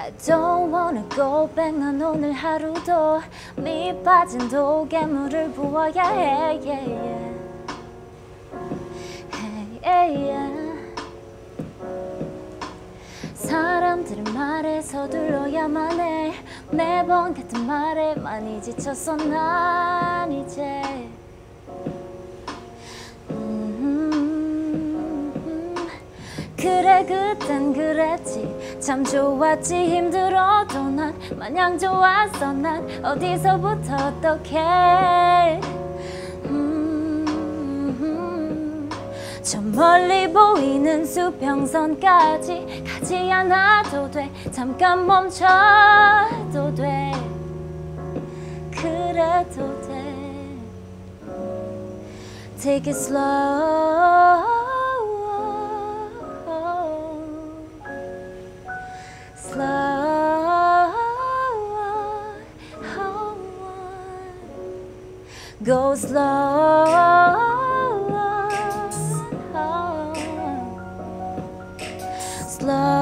I don't wanna go back 난 오늘 하루도 밑 빠진 도개물을 부어야 해 yeah, yeah. Hey, yeah, yeah. 사람들의 말에 서둘러야만 해 매번 같은 말에 많이 지쳤어 난 이제 그래 그땐 그랬지. 참 좋았지 힘들어도 난. 마냥 좋았어 난. 어디서부터 어떻게? 음, 저 멀리 보이는 수평선까지 가지 않아도 돼. 잠깐 멈춰도 돼. 그래도 돼. Take it slow Go slow slow